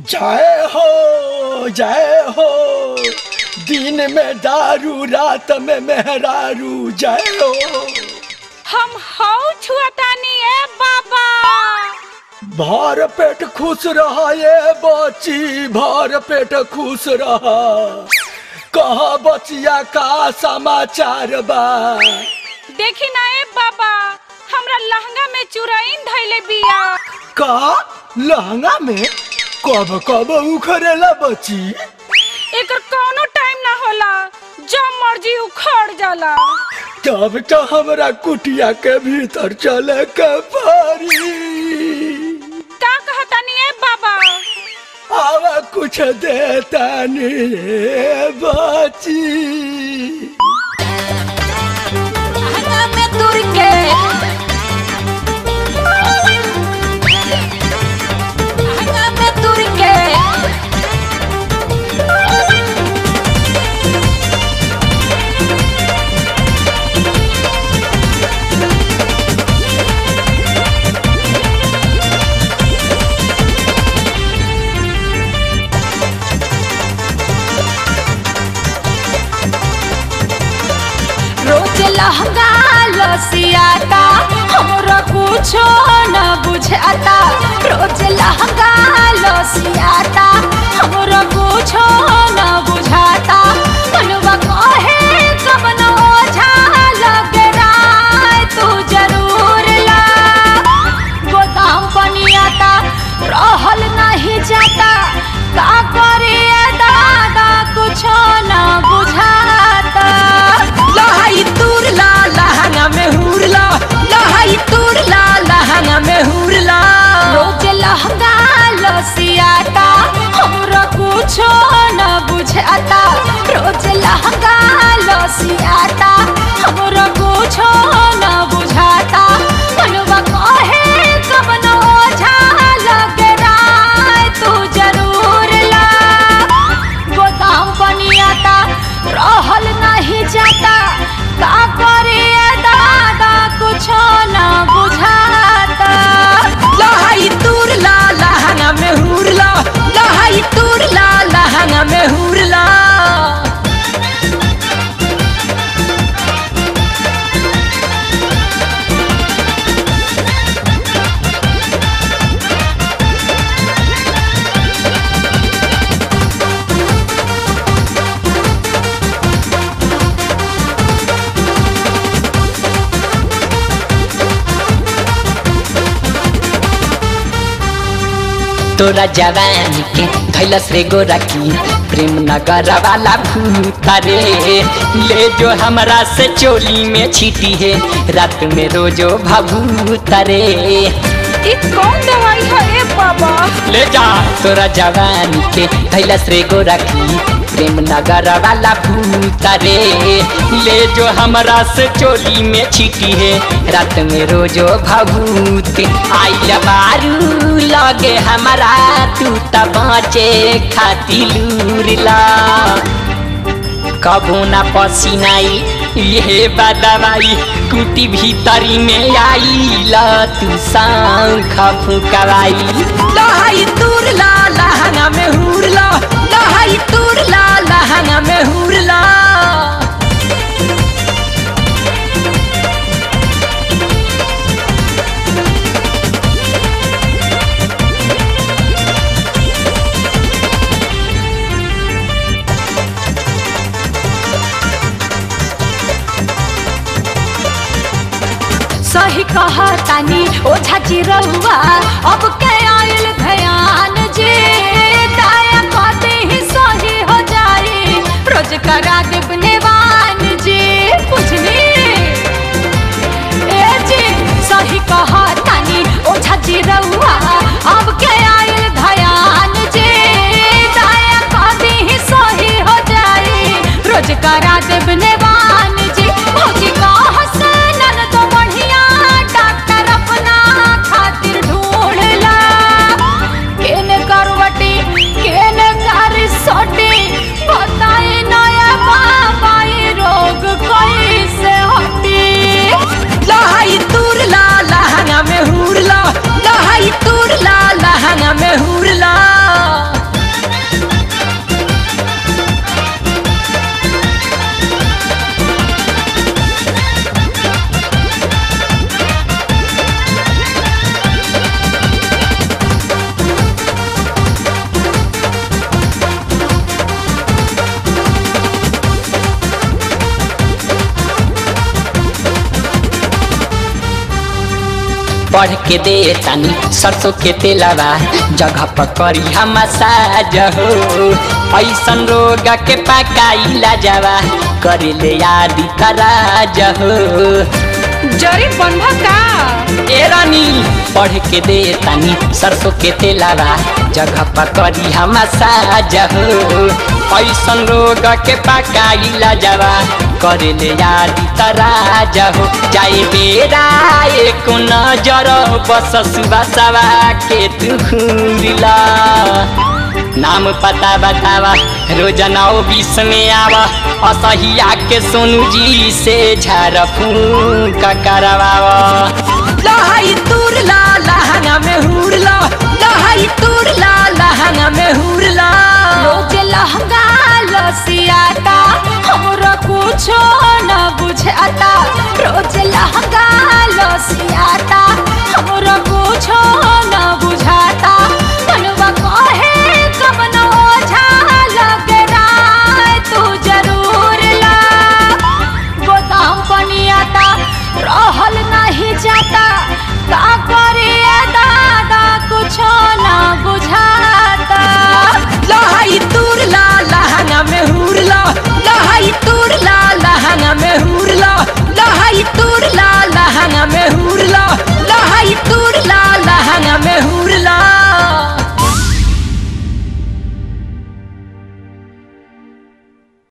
जय हो जय हो। दिन में दारू रात में मेहरारू जय हो। हम हौ छुअतानी ए बाबा? भर पेट खुश रहा ये बची भर पेट खुश रहा। कहा बचिया का समाचार बा। देखी ना ए बाबा हमरा लहंगा में चुराइन धैले बिया। का लहंगा में? कब कब उखड़ेला बची एकर कौनो टाइम ना होला जब मर्ज़ी उखड़ जाला। तब तो हमरा कुटिया के भीतर चले के पड़ी। का कहतानी ए बाबा? आवा कुछ देता नहीं बची लहंगा लसियाता हमरा कुछो न बुझाता। रोज लहंगा लसियाता बुझाता रोज लहंगा तोरा जवान के धैलस रे गोरखी प्रेम नगर वाला भूत रे ले जो हमरा से चोली में छीटी है रात में रोजो भभूत रे कौन दवाई है? ए बाबा। ले जा तोरा जवान के धैलस रे गोरखी प्रेम नगर वाला भूत रे ले जो हमरा से चोली में छीटी है। रात में रोजो भभूत आइल बारू। लगे हमारा तू त बाँचे खाती लूरला। कबो ना पसीनाई ये बदवाई कुटी भीतरी में आई ला तू सांख फुकवाई। लहाई सही ओ छाची रहुआ अब के आयल भयान जे, दाया कहते ही सही हो जाए रोज करा देव पढ़ के दे तानी सरसों के तेलावा जगह पर करी हम मसाज हो। ऐसन रोग के पकाइला जावा करे ले याद कराज हो। जरी बनभा का? ए रानी पढ़ के दे तानी सरसों के तेलावा जगह पर करी हम मसाज हो। ऐसन रोग के पकाइला जावा करे ले याद तराज हो जाए बेरा एक नज़र, बस सुबह सवा के तू खुला नाम पता बतावा रोज़ाना बीस में आवा। असहिया के सोनू जी से झाड़ फूक करवावा। ला